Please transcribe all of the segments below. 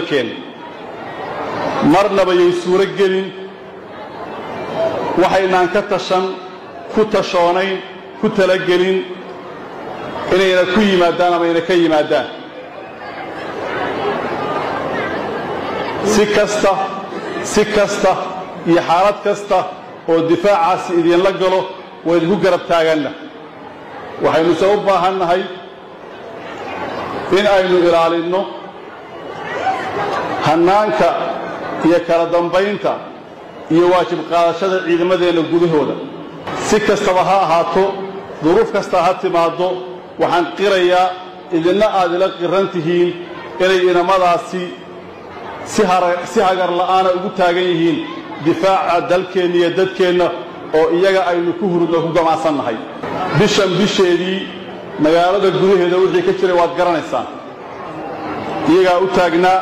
dalkeenna marnaba yay suuro gelin waxaynaan ka tashan ku tashoonayn ku talagelin inayna ku yimaadaan ama ayna ka yimaadaan. Si kasta si kasta iyo xaalad kasta oo difaacaasi idinla galo waa idinku garab taaganna. Waxaynuse u baahannahay in aynu ilaalinno hannaanka iyo kala dambaynta iyo waajib qaadashada ciidamadeenna gudahooda. Si kastaba ha ahaato duruuf kasta ha timaaddo waxaan qirayaa idinna aad ila qiran tihiin inay inamadaasi si hagar la'aana ugu taagan yihiin difaaca dalkeenna iyo dadkeenna oo iyaga aynu ku hurudno ku gamacsannahay bishan bisheedii magaalada gudaheeda wixii ka jiray waad garanaysaan. Iyagaa u taagnaa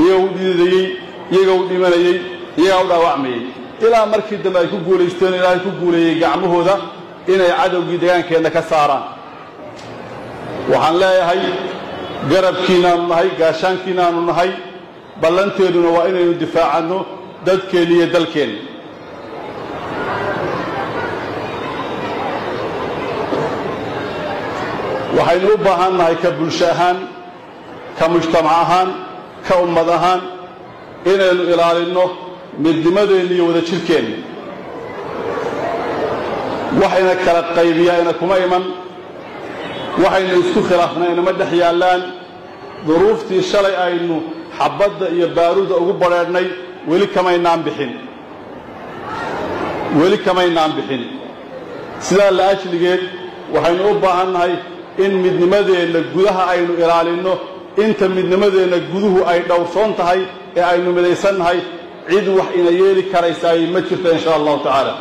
iyagaa u dhididayey iyagaa u dhimanayey iyagaa u dhaawacmayey ilaa markii dambe ay ku guulaysteen ilaahay ku guuleeyey gacmahooda inay cadowgii degaankeenna ka saaraan. Waxaan leeyahay garabkiinaannu nahay gaashaankiinaannu nahay ballanteeduna waa inaynu difaacanno dadkeenna iyo dalkeenna. Waxaynu u baahan nahay ka bulsho ahaan ka mujtamac ahaan ka ummad ahaan inaynu ilaalinno midnimadeenna iyo wada jirkeenna waxayna kala qaybiyaa ina kuma iman. Waxaynu isku khilaafna inama dhex yaallaan. Duruuftii shalay aynu xabbadda iyo baaruudda ugu badrheedhnay weli kamaynaan bixin. Weli kamaynaan bixin. Sidaa la ajligeed waxaynu u baahan nahay in midnimadeenna gudaha aynu ilaalinno inta midnimadeenna guduhu ay dhowrsoon tahay ee aynu midaysannahay cid wax ina yeeli karaysaay ma jirto insha allahu tacaala.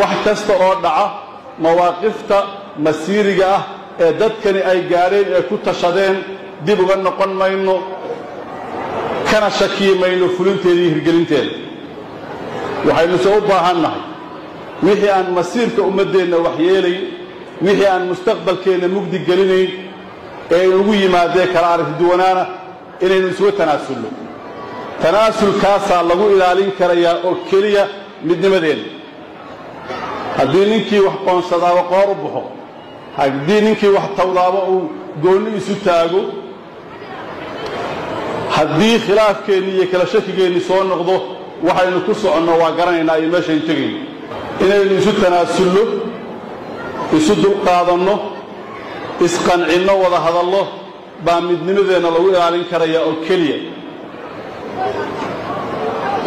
Wax kasta oo dhaca mawaaqifta masiiriga ah ee dadkani ay gaadheen ee ku tashadeen dib uga noqon mayno kana shakiyi mayno fulinteeda iyo hirgelinteeda waxaynuse u baahan nahay wixii aan masiirka ummaddeenna waxyeelayn wixii aan mustaqbalkeenna mugdi gelinayn ee inugu yimaadee kala aragtiduwanaana inaynu isuga tanaasulno tanaasulkaasaa lagu ilaalin karayaa oo keliya midnimadeenna haddii ninkii wax qoonsadaaba qoor u baxo haddii ninkii wax tawdaaba uu goonni isu taago haddii khilaafkeenni iyo kala shakigeenni soo noqdo waxaynu ku soconno waa garanaynaa iyo meeshaynu tegayno inaynu isu tanaasulno isu dulqaadanno isqancinno wada hadallo baa midnimadeenna lagu ilaalin karayaa oo keliya.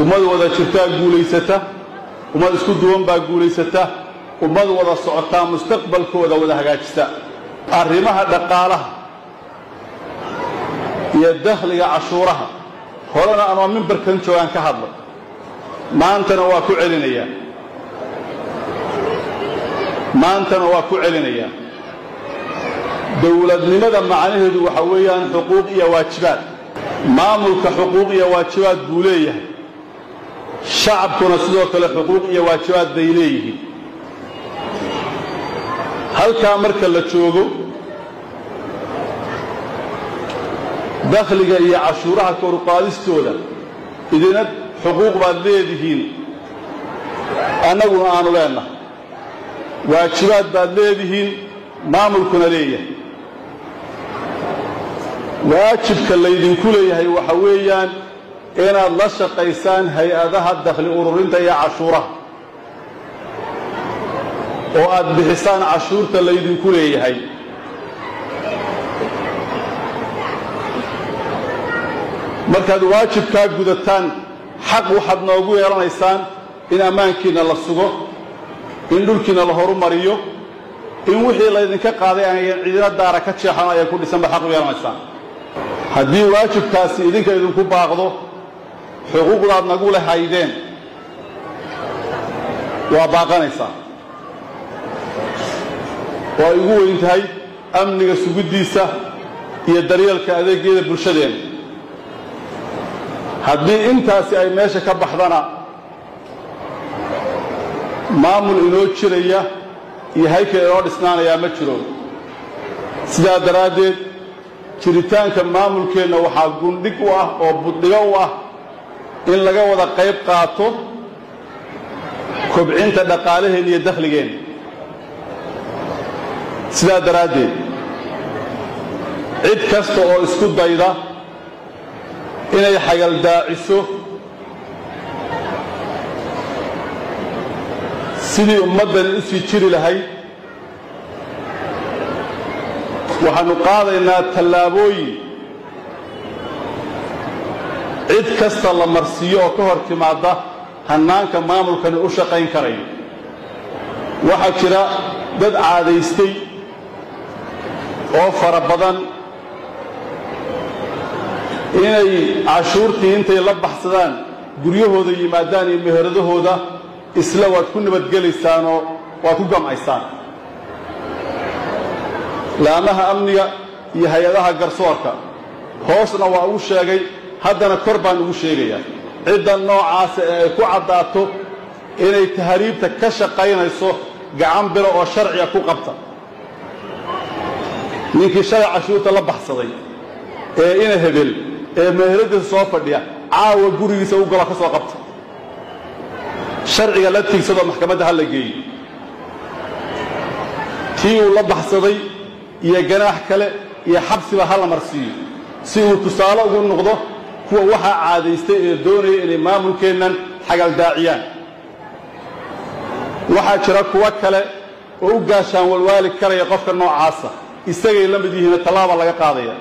Ummad wada jirtaa guulaysata ummad isku duwan baa guulaysata ummad wada socotaa mustaqbalkooda wada hagaajista. Arrimaha dhaqaalaha iyo dakhliga cashuuraha horena anoo mimbarkan joogaan ka hadlay maantana waa ku celinayaa. Maantana waa ku celinayaa dowladnimada macnaheedu waxa weeyaan xuquuq iyo waajibaad. Maamulka xuquuq iyo waajibaad buu leeyahay. Shacabkuna sidoo kale xuquuq iyo waajibaad bay leeyihiin. Halkaa marka la joogo dakhliga iyo cashuuraha koruqaadistooda idina xuquuq baad leedihiin. Annaguna aanu leennahay waajibaad baad leedihiin maamulkuna leeyahay waajibka laydinku leeyahay waxa weeyaan inaad la shaqaysaan hay'adaha dakhli ururinta iyo cashuuraha. oo aad bixisaan cashuurta laydinku leeyahay. Markaad waajibkaa gudataan xaq waxaad noogu yeelanaysaan in ammaankiinna la sugo in dhulkiinna la horumariyo in wixii laydinka qaaday aan cidina daara ka jeexan ayaa ku dhisanba xaq u yeelanaysaan haddii waajibkaasi idinka idinku baaqdo xuquuqdaad nagu leh haydeen. Waa baaqanaysaa. Oo ay ugu weyn tahay amniga sugiddiisa iyo daryeelka adeegyada bulshadeenna haddii intaasi ay meesha ka baxdana maamul inoo jiraya iyo haykal inoo dhisnaanayaa ma jiro. Sidaa daraaddeed jiritaanka maamulkeenna waxaa gundhig u ah oo buddhigo u ah in laga wada qayb qaato kobcinta dhaqaalaheenna iyo dakhligeenna sidaa daraaddeed cid kasta oo isku dayda inay xagaldaaciso sidii ummaddani u sii jiri lahayd waxaannu qaadaynaa tallaabooyin cid kasta la marsiiyo oo ka hor timaadda hannaanka maamulkani u shaqayn karayo waxaa jira dad caadaystay oo fara badan inay cashuurtii intay la baxsadaan guryahooda yimaadaan iyo meheradahooda isla waad ku nabadgelaysaanoo waad ku gamcaysaan laamaha amniga iyo hay'adaha garsoorka. Hoosna waa ugu sheegay haddana kor baan ugu sheegayaa. Cidda noocaasa ee ay ku caddaato inay tahriibta ka shaqaynayso gacan biro oo sharciga ku qabta. Ninkii shalay cashuurta la baxsaday ee ina hebel ee meheradiisa soo fadhiya caawa gurigiisa u galo ka soo qabta. Sharciga la tiigsadoo maxkamadda ha la geeyo tii uu la baxsaday iyo ganaax kale iyo xabsiba ha la marsiiyo. Si uu tusaale ugu noqdo kuwa waxaa caadaystay ee doonaya inay maamulkeennan xagaldaaciyaan waxaa jira kuwo kale oo u gaashaan walwaali karaya qofka noocaasa isagay la mid yihiinoo tallaaba laga qaadaya.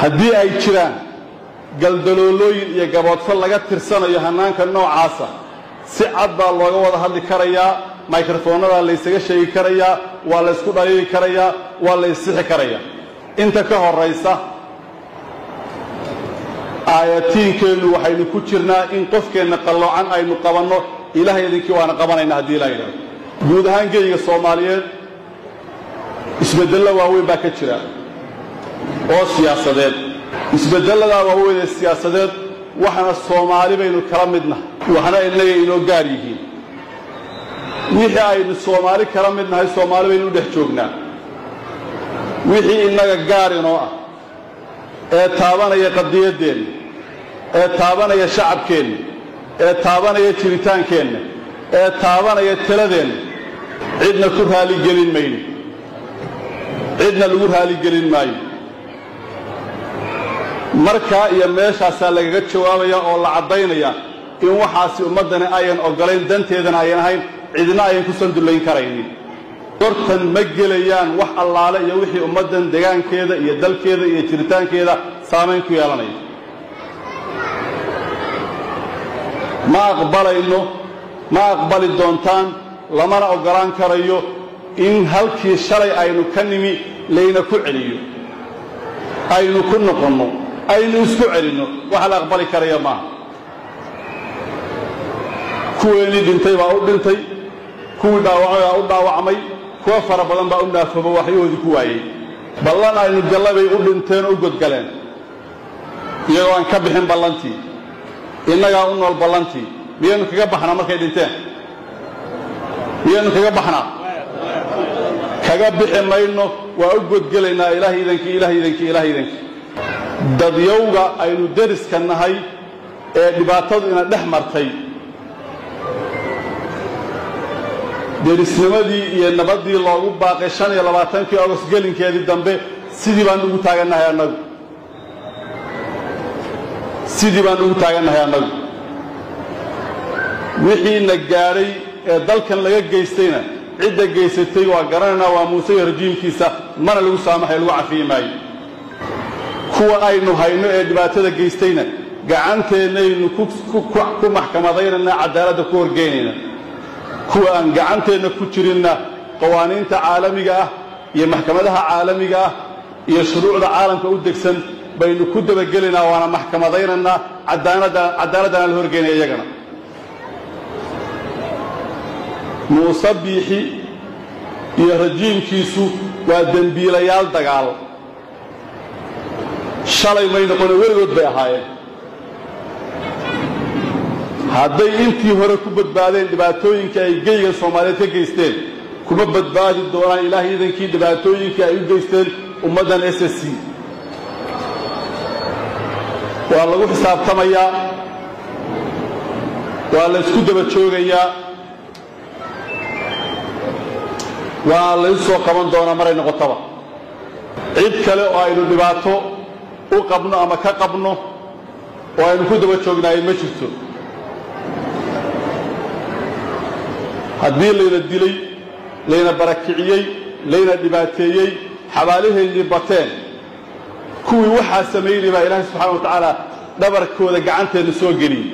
Haddii ay jiraan galdaloolooyin iyo gaboodfal laga tirsanayo hannaanka noocaasa si cad baa looga wada hadli karayaa mikrofoonnadaa laysaga sheegi karayaa waa la ysku dhaliili karayaa waa la issixi karayaa inta ka horraysa aayatiinkeennu waxaynu ku jirnaa in qofkeenna qalloocan aynu qabanno ilaahay idinkii waana qabanayna haddii ilaa yidhahdo guud ahaan geyga soomaaliyeed isbeddello waaweyn baa ka jira. Oo siyaasadeed. Isbeddelladaa waaweyn ee siyaasadeed waxana soomaali baynu kala midnahay waxna innaga inoo gaar yihiin wixii aynu soomaali kala mid nahay soomaali baynu u dhex joognaa. Wixii innaga gaar inoo ah ee taabanaya qadiyaddeenna ee taabanaya shacabkeenna ee taabanaya jiritaankeenna ee taabanaya taladeenna cidna ku raaligelin mayno cidna lagu raaligelin maayo. Markaa iyo meeshaasaa lagaga jawaabaya oo la caddaynaya in waxaasi ummaddani ayan oggolayn danteedana ayan ahayn cidna ayan ku sandullayn karaynin. Gortan ma gelayaan wax allaale iyo wixii ummaddan degaankeeda iyo dalkeeda iyo jiritaankeeda saamayn ku yeelanaya ma aqbalayno ma aqbali doontaan lamana oggolaan karayo in halkii shalay aynu ka nimi layna ku celiyo. Aynu ku noqonno aynu isku celinno wax la aqbali karaya maaha. Kuweennii dhintay baa u dhintay kuwii dhaawacmay baa u dhaawacmay kuwa fara badan baa u naafoobo waxyahoodii ku waayey. Ballan aynu gallabay u dhinteen u godgaleen. Iyagoo aan ka bixin ballantii. Innagaa u nool ballantii. Miyaynu kaga baxnaa markay dhinteen? Miyaynu kaga baxnaa? Kaga bixi mayno waa u godgelaynaa ilaah idankii ilaah idankii ilaah idankii dadyowga aynu deriska nahay ee dhibaatadu ina dhex martay derisnimadii iyo nabaddii loogu baaqay shan iyo labaatankii agost gelinkeedii dambe sidii baan ugu taagannahay annagu. Sidii baan ugu taagannahay annagu. Wixiina gaadhay ee dalkan laga geystayna cidda geysatay waa garanaynaa waa muuse iyo rajiimkiisa mana lagu saamaxay lagu cafiyi maayo. Kuwa aynu hayno ee dhibaatada geystayna gacanteennaynu ku maxkamadaynayna cadaaladda ku horgeynayna kuwa aan gacanteenna ku jirinna qawaaniinta caalamiga ah iyo maxkamadaha caalamiga ah iyo shuruucda caalamka u degsan baynu ku dabagelaynaa waana maxkamadaynaynaa cadaaladdaana la horgeynaya iyagana. Muuse biixi iyo rajiimkiisu waa dembiilayaal dagaal. Shalay may noqone weligood bay ahaayeen hadday intii hore ku badbaadeen dhibaatooyinkii ay geyga soomaaliyeed ka geysteen kuma badbaadi doonaan ilaahay idankii dhibaatooyinkii ay u geysteen ummaddan s s c. Waa lagu xisaabtamayaa waa la ysku daba joogayaa waa laysu soo qaban doonaa maray noqotaba. Cid kale oo aynu dhibaato u qabno ama ka qabno oo aynu ku daba joognaayay ma jirto haddii layna dilay layna barakiciyey layna dhibaateeyey xabaalaheennii bateen kuwii waxaa samaynay baa ilaahay subxana wa tacaala dhabarkooda gacanteenna soo geliyey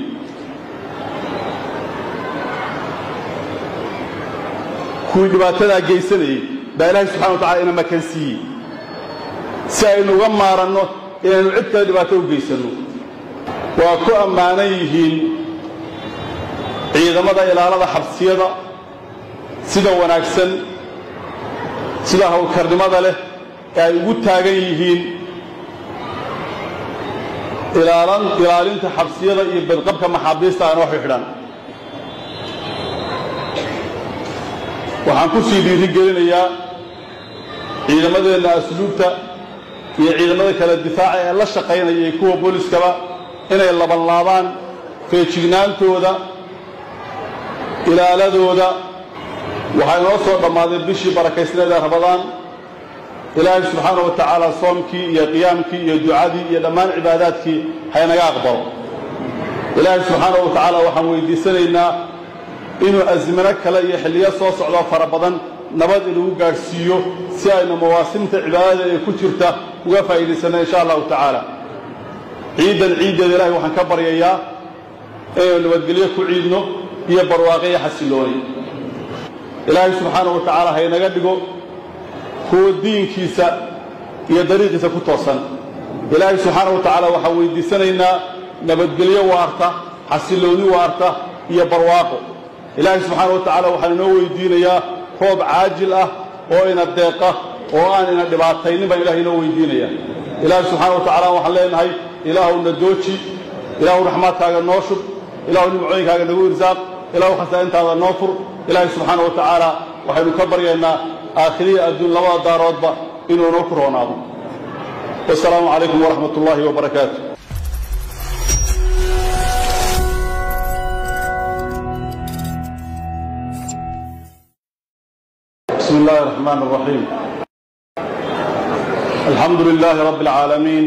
kuwii dhibaatadaa geysanayey baa ilaahay subxana wa tacala ina makansiiyey si aynu uga maaranno inaynu cid kale dhibaato u geysanno. Waa ku ammaanan yihiin ciidamada ilaalada xabsiyada sida wanaagsan sida hawlkarnimada leh ee ay ugu taagan yihiin ilaalinta xabsiyada iyo badqabka maxaabiista aan waxu xidhan. Waxaan ku sii dhiirigelinayaa ciidamadeenna asluubta iyo ciidamada kale difaaca ee la shaqaynaya iyo kuwa booliskaba inay labanlaabaan feejignaantooda ilaaladooda waxaa inoo soo dhammaaday bishii barakaysneed ee rabadaan ilaahay subxaana wa tacaala soomkii iyo qiyaamkii iyo ducadii iyo dhammaan cibaadaadkii haynaga aqbalo. Ilaahay subxaana wa tacaala waxaan weydiisanaynaa inuu asmino kale iyo xilliyo soo socdoo fara badan nabad inagu gaadhsiiyo si aynu mawaasimta cibaadada ee ku jirta uga faa'iidaysanno insha allahu tacaala ciiddan ciiddeeda ilahay waxaan ka baryayaa inaynu nabadgelyo ku ciidno iyo barwaaqo iyo xasillooni ilaahay subxaana wa tacaala haynaga dhigo kuwa diinkiisa iyo dariiqiisa ku toosan. Ilaahay subxaana wa tacaala waxaan weydiisanaynaa nabadgelyo waarta xasillooni waarta iyo barwaaqo. Ilaahay subxaana wa tacaala waxaan inoo weydiinayaa roob caajil ah oo ina deeqa oo aan ina dhibaataynin baan ilahay inoo weydiinaya ilaahay subxaana wa tacala waxaan leenahay ilaahuna dooji ilaahu raxmaadkaaga noo shub ilaahu nimcooyinkaaga nagu irsaaq ilaahu khasaa'intaada noo fur ilaahay subxaana wa tacaala waxaynu ka baryaynaa aakhiriya adduun labada daaroodba inuu noo ku roonaado wasalaamu calaykum waraxmat ullaahi wabarakaatu بسم الله الرحمن الرحيم الحمد لله رب العالمين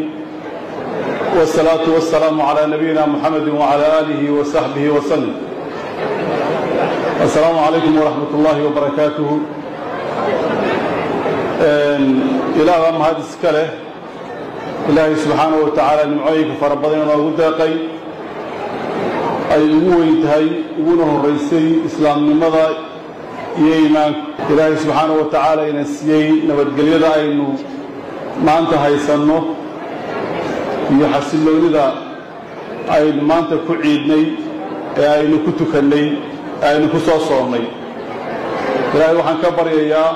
والصلاة والسلام على نبينا محمد وعلى آله وصحبه وسلم السلام عليكم ورحمة الله وبركاته إله ما هذا السكالة إلهي سبحانه وتعالى نمعيك فربضين ونغدقي أي وينتهي ونه الرئيسي إسلام نمضى iyo iimaanku ilaahay subxaana wa tacaala ina siiyey nabadgelyada aynu maanta haysanno iyo xasilloonida aynu maanta ku ciidnay ee aynu ku tukannay ee aynu ku soo soonnay ilaahay waxaan ka baryayaa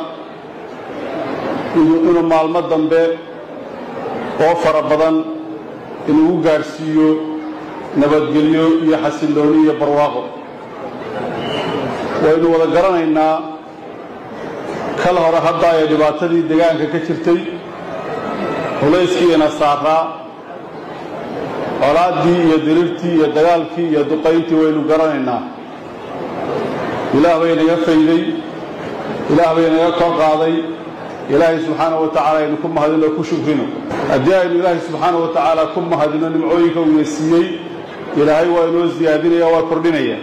inuu maalmo dambe oo fara badan inugu gaadhsiiyo nabadgelyo iyo xasillooni iyo barwaaqo. Waynu wada garanaynaa kal hore hadda ee dhibaatadii degaanka ka jirtay culayskiina saaraa colaaddii iyo dirirtii iyo dagaalkii iyo duqayntii waynu garanaynaa ilaah bay naga fayday. Ilaah bay naga kor qaaday. Ilaahay subxaana wa tacaala aynu ku mahadino ku shukrino haddii aynu ilaahay subxaana wa tacaala ku mahadino nimcooyinka uuna siiyey ilaahay waa inoo siyaadinaya waa kordhinaya.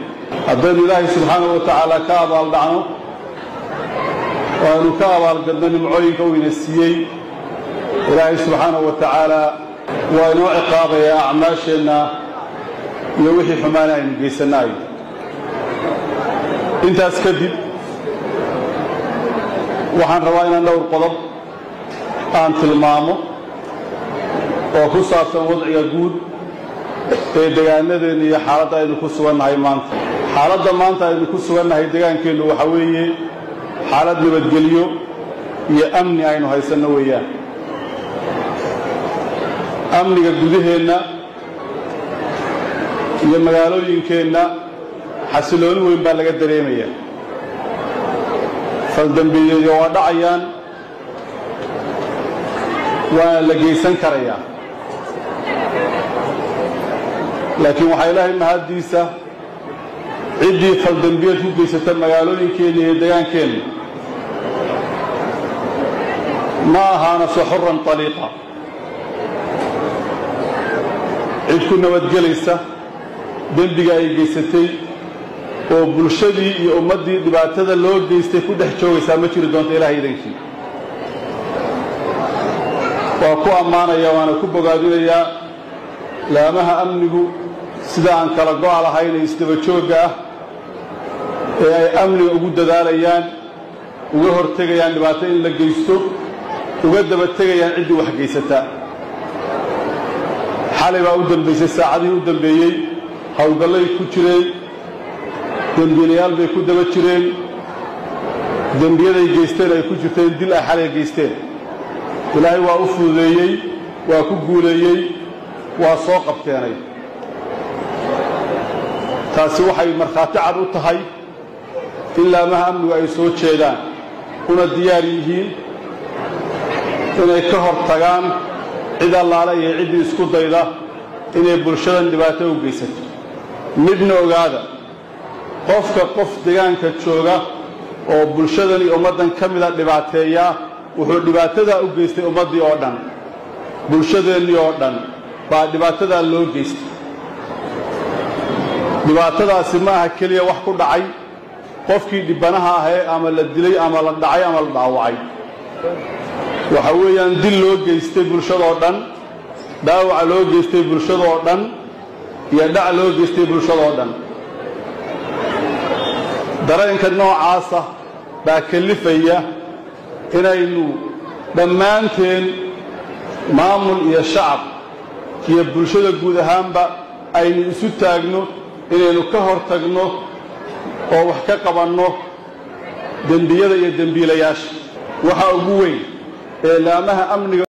Haddaynu ilaahay subxaana wa tacaala ka abaaldhacno oo aynu ka abaalgadno nimcooyinka uu ina siiyey ilaahay subxaana wa tacaala waa inoo ciqaabayaa acmaasheenna iyo wixii xumaana aynu geysanaayo intaas kadib waxaan rabaa inaan dhowr qodob aan tilmaamo oo ku saabsan wadciga guud ee degaanadeenna iyo xaaladda aynu ku sugannahay maanta. Xaaladda maanta aynu ku sugannahay degaankeennu waxaa weeye xaalad nabadgelyo iyo amni aynu haysanno weeyaan. Amniga gudaheenna iyo magaalooyinkeenna xasilooni weyn baa laga dareemaya. Faldambeeyeedyo waa dhacayaan. Waana la geysan karayaa laakiin waxaa ilaahay mahaddiisa ciddii faldambiyeed ku geysata magaalooyinkeenna iyo degaankeenna ma ahaana soxuran taliiqa. Cid ku nabadgelaysa dembiga ay geysatay oo bulshadii iyo ummaddii dhibaatada loo geystay ku dhex joogaysaa ma jiri doonto ilahay idankii waa ku ammaanaya waana ku bogaadinayaa laamaha amnigu sida aan kala go-a lahayn ee isdaba joogga ah ee ay amniga ugu dadaalayaan uga hortegayaan dhibaato in la geysto uga daba tegayaan ciddii wax geysataa xalay baa u dambaysay saacadihii u dambeeyey howlgallay ku jireen dembiilayaal bay ku daba jireen. Dembiyaday geysteen ay ku jirteen dil ay geysteen. Ilaahay waa u fududeeyey waa ku guuleeyey waa soo qabteenay. Taasi waxay markhaati cad u tahay in laamaha amnigu ay soo jeedaan una diyaar yihiin inay ka hor tagaan cid allaale iyo ciddii isku dayda inay bulshadan dhibaato u geysato midna ogaada qofka qof degaanka jooga oo bulshadan iyo ummaddan ka mida dhibaateeyaa wuxuu dhibaatadaa u geystay ummaddii oo dhan bulshadeennii oo dhan. Baa dhibaatadaa loo geystay. Dhibaatadaasi ma aha keliya wax ku dhacay. Qofkii dhibbanaha ahee ama la dilay ama la dhacay ama la dhaawacay. Waxa weeyaan dil loo geystay bulshadoo dhan dhaawaca loo geystay bulshadoo dhan iyo dhac loo geystay bulshadoo dhan dareenka noocaasa baa kellifaya inaynu dhammaanteen maamul iyo shacab iyo bulshada guud ahaanba aynu isu taagno inaynu ka hor tagno oo wax ka qabanno dembiyada iyo dembiilayaasha. Waxa ugu weyn ee laamaha amniga